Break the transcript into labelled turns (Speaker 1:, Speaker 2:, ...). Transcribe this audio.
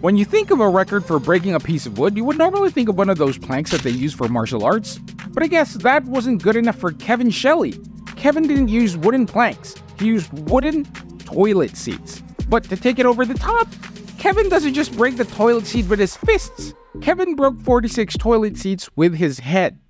Speaker 1: When you think of a record for breaking a piece of wood, you would normally think of one of those planks that they use for martial arts. But I guess that wasn't good enough for Kevin Shelley. Kevin didn't use wooden planks, he used wooden toilet seats. But to take it over the top, Kevin doesn't just break the toilet seat with his fists. Kevin broke 46 toilet seats with his head.